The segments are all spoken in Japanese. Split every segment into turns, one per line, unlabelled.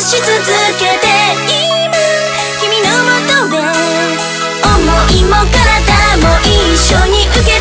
し続けて今君のもとで思いも体も一緒に受け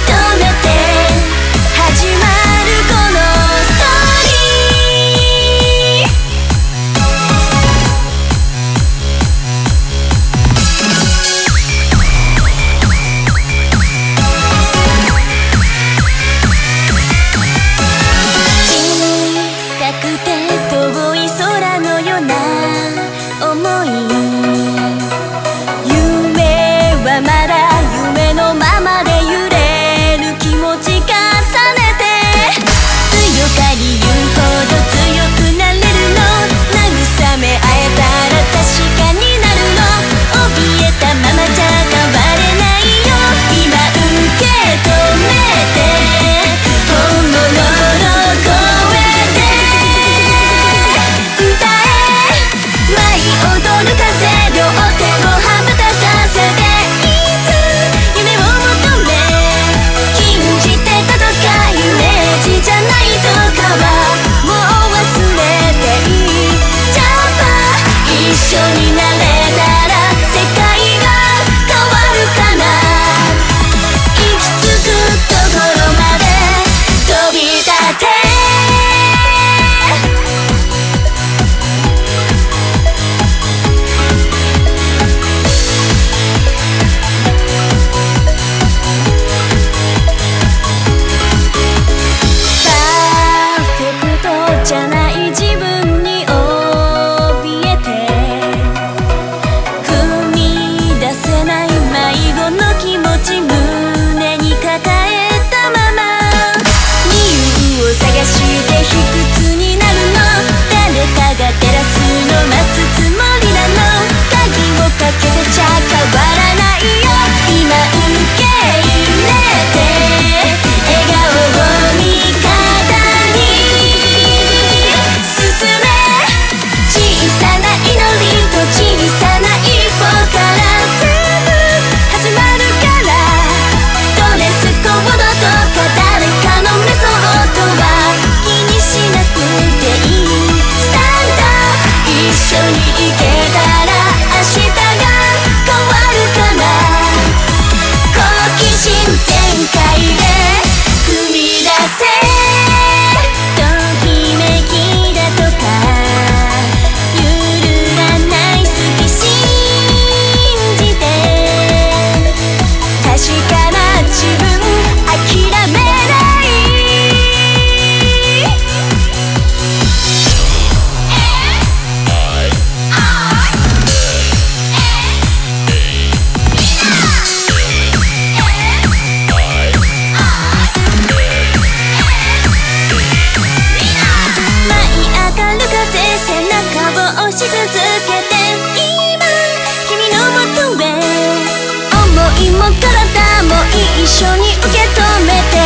愛も体も一緒に受け止めて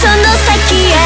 その先へ